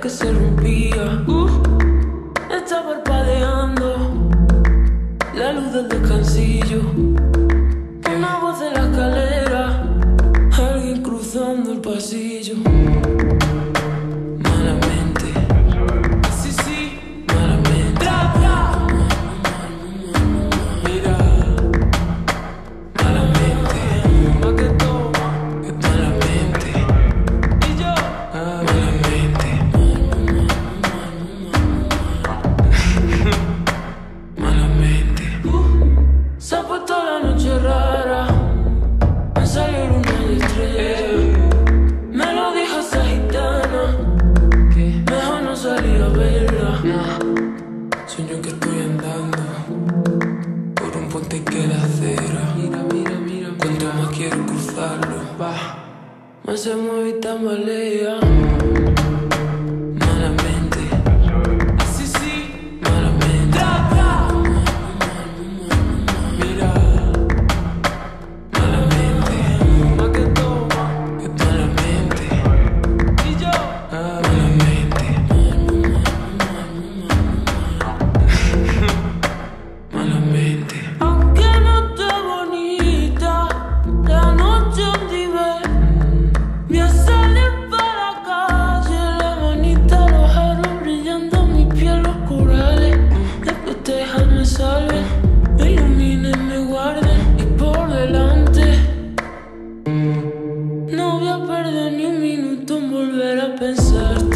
que se rompía. Uh, está parpadeando la luz del descansillo. Una voz de la escalera, alguien cruzando el pasillo. por un puente que la acera. Mira, mira, mira, cuanto más quiero cruzarlo, va, más se mueve y tambalea. pensar